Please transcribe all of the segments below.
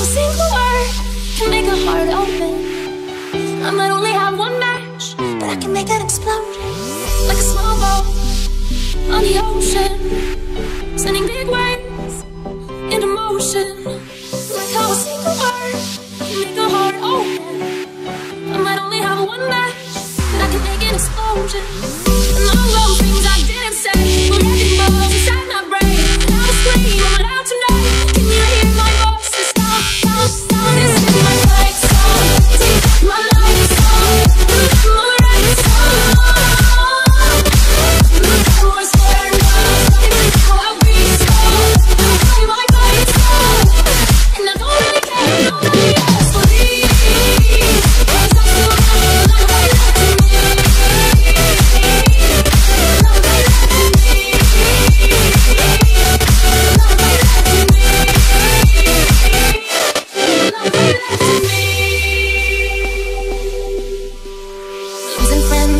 a single word can make a heart open. I might only have one match, but I can make an explosion. Like a small boat on the ocean, sending big waves into motion. Like how a single word can make a heart open. I might only have one match, but I can make an explosion.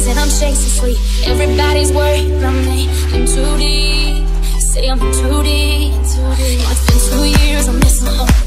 fast and I'm chasing sleep. Everybody's worried about me. I'm too deep. Say I'm too deep, too deep. It's been two years, I'm missing home